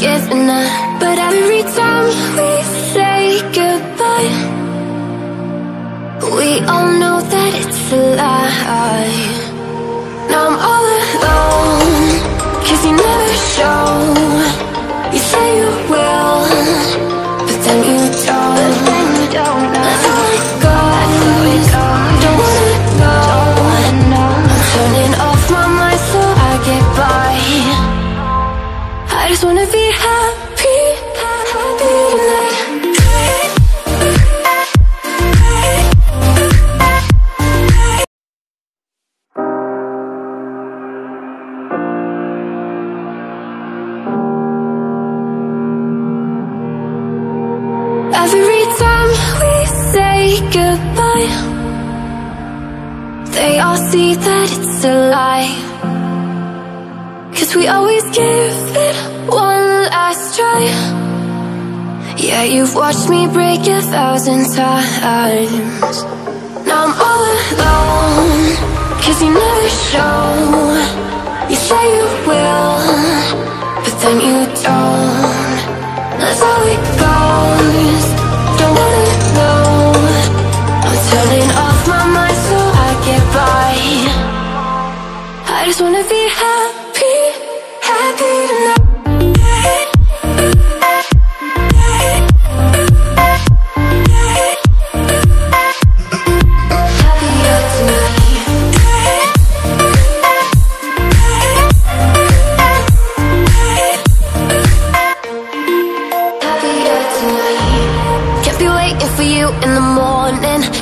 giving a. But every time we say goodbye, we all know that it's a lie. Now I'm all just wanna be happy, happy tonight. Every time we say goodbye They all see that it's a lie Cause we always give it one last try. Yeah, you've watched me break a thousand times. Now I'm all alone Cause you never show. You say you will But then you don't. That's how it goes. Don't wanna know. I'm turning off my mind so I get by. I just wanna be happy, happy in the morning